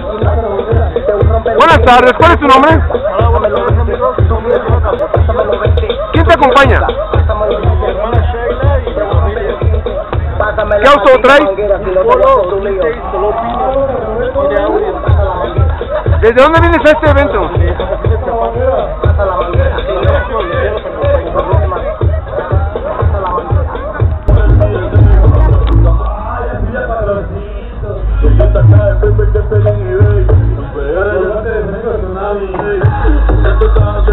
Buenas tardes, ¿cuál es tu nombre? ¿Quién te acompaña? ¿Qué auto traes? ¿Desde dónde vienes a este evento? Those